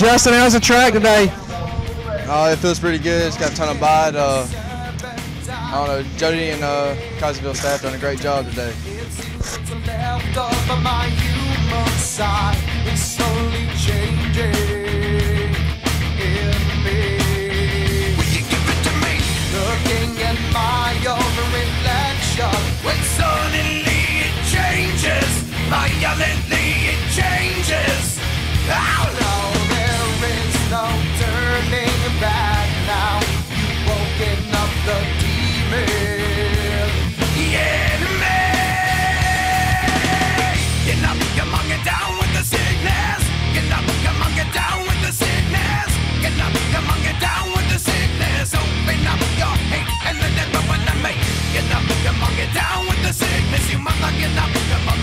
Justin, how's the track today? Uh, it feels pretty good. It's got a ton of bite. Uh, I don't know. Jody and uh, staff done a great job today.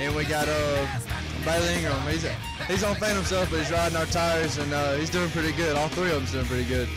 and we got uh, Bailey Ingram. He's, he's on fan himself, but he's riding our tires, and uh, he's doing pretty good. All three of them's doing pretty good.